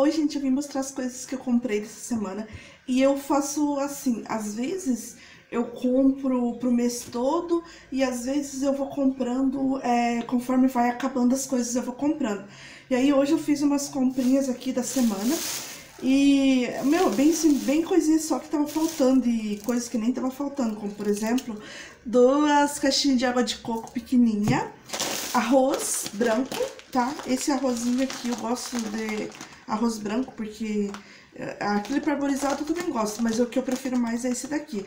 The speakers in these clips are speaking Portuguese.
Oi, gente, eu vim mostrar as coisas que eu comprei essa semana. E eu faço assim, às vezes eu compro pro mês todo e às vezes eu vou comprando, é, conforme vai acabando as coisas eu vou comprando. E aí hoje eu fiz umas comprinhas aqui da semana e, meu, bem, bem coisinha só que tava faltando e coisas que nem tava faltando, como por exemplo, duas caixinhas de água de coco pequenininha, arroz branco, tá? Esse arrozinho aqui eu gosto de arroz branco, porque eh, aquele parborizado eu também gosto, mas o que eu prefiro mais é esse daqui.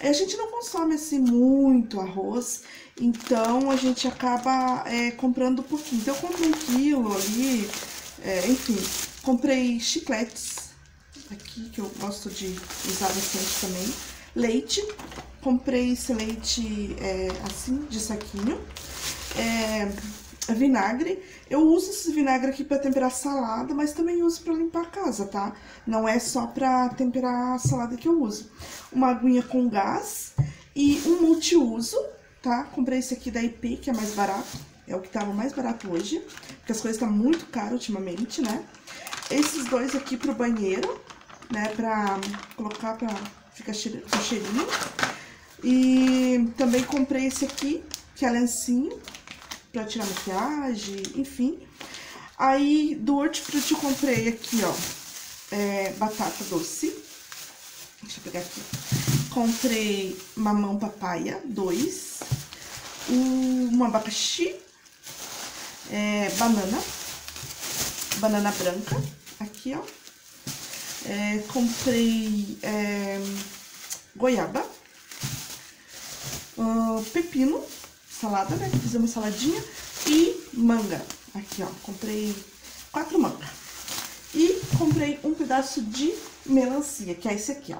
A gente não consome, assim, muito arroz, então a gente acaba é, comprando um pouquinho. Então eu comprei um quilo ali, é, enfim, comprei chicletes aqui, que eu gosto de usar bastante também. Leite, comprei esse leite é, assim, de saquinho. É, vinagre. Eu uso esse vinagre aqui para temperar salada, mas também uso para limpar a casa, tá? Não é só para temperar a salada que eu uso. Uma aguinha com gás e um multiuso, tá? Comprei esse aqui da IP, que é mais barato. É o que tava mais barato hoje, porque as coisas estão tá muito caras ultimamente, né? Esses dois aqui pro banheiro, né? Pra colocar pra ficar cheirinho. E também comprei esse aqui, que é lencinho, pra tirar maquiagem, enfim. Aí, do hortifruti eu comprei aqui, ó, é, batata doce. Deixa eu pegar aqui. Comprei mamão papaya, dois. Um abacaxi. É, banana. Banana branca, aqui, ó. É, comprei é, goiaba. Uh, pepino salada, né? Fiz uma saladinha. E manga. Aqui, ó. Comprei quatro mangas. E comprei um pedaço de melancia, que é esse aqui, ó.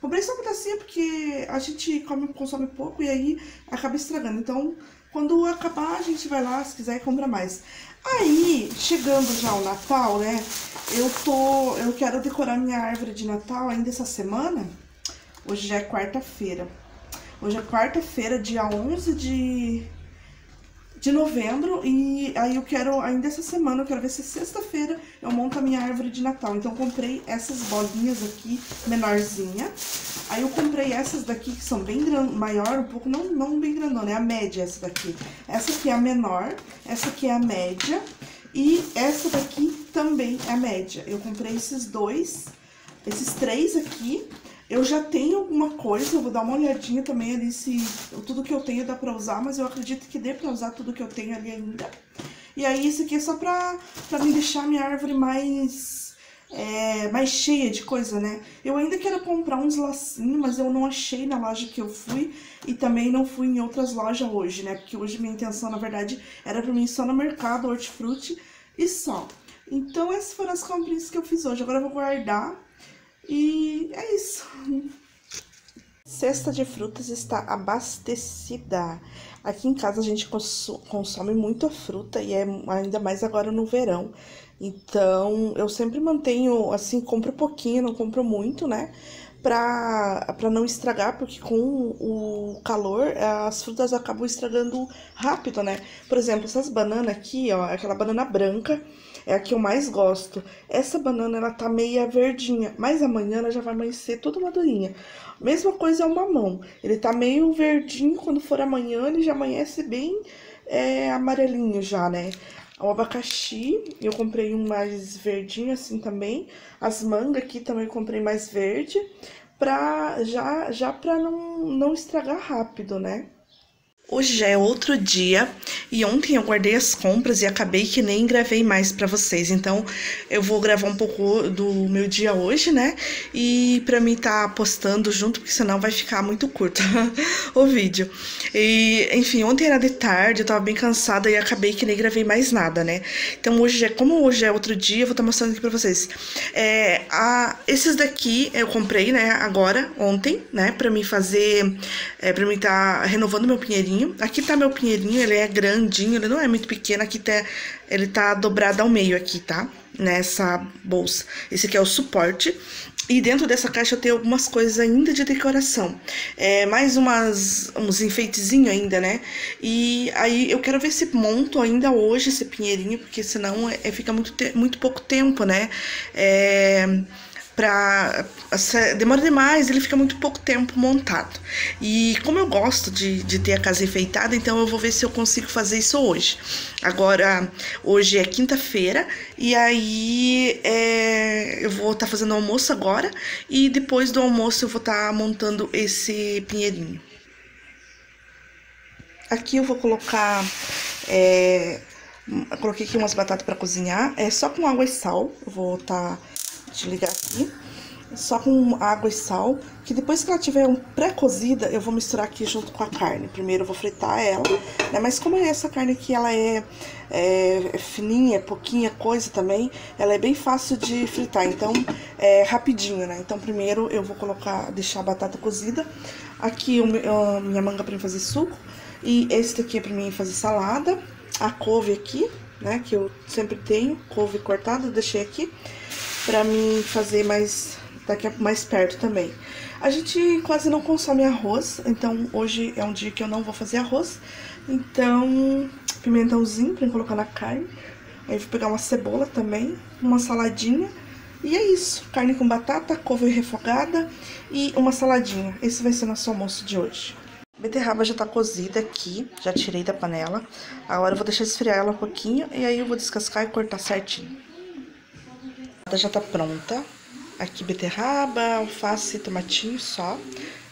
Comprei só um pedacinho porque a gente come, consome pouco e aí acaba estragando. Então, quando acabar, a gente vai lá, se quiser, compra mais. Aí, chegando já o Natal, né? Eu tô... Eu quero decorar minha árvore de Natal ainda essa semana. Hoje já é quarta-feira. Hoje é quarta-feira, dia 11 de, de novembro, e aí eu quero, ainda essa semana, eu quero ver se sexta-feira eu monto a minha árvore de Natal. Então, comprei essas bolinhas aqui, menorzinha. Aí eu comprei essas daqui, que são bem maior, um pouco, não, não bem grandona, é a média essa daqui. Essa aqui é a menor, essa aqui é a média, e essa daqui também é a média. Eu comprei esses dois, esses três aqui, eu já tenho alguma coisa, eu vou dar uma olhadinha também ali se tudo que eu tenho dá pra usar, mas eu acredito que dê pra usar tudo que eu tenho ali ainda. E aí, isso aqui é só pra, pra me deixar minha árvore mais, é, mais cheia de coisa, né? Eu ainda quero comprar uns lacinhos, mas eu não achei na loja que eu fui e também não fui em outras lojas hoje, né? Porque hoje minha intenção, na verdade, era pra mim só no mercado, hortifruti e só. Então, essas foram as comprinhas que eu fiz hoje. Agora eu vou guardar e é isso. Cesta de frutas está abastecida. Aqui em casa a gente consome muita fruta e é ainda mais agora no verão. Então, eu sempre mantenho, assim, compro pouquinho, não compro muito, né? Pra não estragar, porque com o calor as frutas acabam estragando rápido, né? Por exemplo, essas bananas aqui, ó, aquela banana branca, é a que eu mais gosto. Essa banana, ela tá meia verdinha, mas amanhã ela já vai amanhecer toda madurinha. Mesma coisa é o mamão. Ele tá meio verdinho, quando for amanhã ele já amanhece bem é, amarelinho já, né? O abacaxi, eu comprei um mais verdinho assim também. As mangas aqui também comprei mais verde, pra, já, já pra não, não estragar rápido, né? Hoje já é outro dia e ontem eu guardei as compras e acabei que nem gravei mais para vocês. Então eu vou gravar um pouco do meu dia hoje, né? E para mim tá postando junto, porque senão vai ficar muito curto o vídeo. E enfim, ontem era de tarde, eu tava bem cansada e acabei que nem gravei mais nada, né? Então hoje já, como hoje é outro dia, eu vou estar tá mostrando aqui para vocês. É, a, esses daqui eu comprei, né, agora, ontem, né, para mim fazer, é, para mim tá renovando meu pinheirinho pinheirinho. Aqui tá meu pinheirinho, ele é grandinho, ele não é muito pequeno. Aqui tá, ele tá dobrado ao meio aqui, tá? Nessa bolsa. Esse aqui é o suporte. E dentro dessa caixa eu tenho algumas coisas ainda de decoração. É, mais umas, uns enfeitezinhos ainda, né? E aí eu quero ver se monto ainda hoje esse pinheirinho, porque senão é, fica muito, muito pouco tempo, né? É pra. Demora demais, ele fica muito pouco tempo montado. E como eu gosto de, de ter a casa enfeitada, então eu vou ver se eu consigo fazer isso hoje. Agora, hoje é quinta-feira, e aí é, eu vou estar tá fazendo almoço agora, e depois do almoço eu vou estar tá montando esse pinheirinho. Aqui eu vou colocar. É, coloquei aqui umas batatas para cozinhar, é só com água e sal. Eu vou estar. Tá desligar aqui. Só com água e sal, que depois que ela tiver um pré-cozida, eu vou misturar aqui junto com a carne. Primeiro eu vou fritar ela, né? Mas como essa carne aqui, ela é, é fininha, pouquinha coisa também, ela é bem fácil de fritar, então é rapidinho, né? Então primeiro eu vou colocar, deixar a batata cozida. Aqui a minha manga pra mim fazer suco. E esse daqui é pra mim fazer salada. A couve aqui, né? Que eu sempre tenho, couve cortada, deixei aqui para mim fazer mais daqui a mais perto também. A gente quase não consome arroz, então hoje é um dia que eu não vou fazer arroz. Então, pimentãozinho para colocar na carne. Aí vou pegar uma cebola também, uma saladinha. E é isso, carne com batata, couve refogada e uma saladinha. Esse vai ser nosso almoço de hoje. A beterraba já tá cozida aqui, já tirei da panela. Agora eu vou deixar esfriar ela um pouquinho e aí eu vou descascar e cortar certinho já tá pronta. Aqui beterraba, alface e tomatinho só.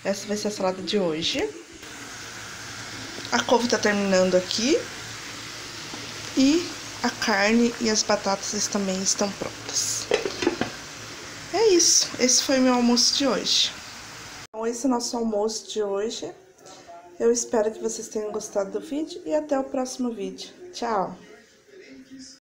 Essa vai ser a salada de hoje. A couve tá terminando aqui. E a carne e as batatas também estão prontas. É isso. Esse foi meu almoço de hoje. Então, esse é o nosso almoço de hoje. Eu espero que vocês tenham gostado do vídeo e até o próximo vídeo. Tchau!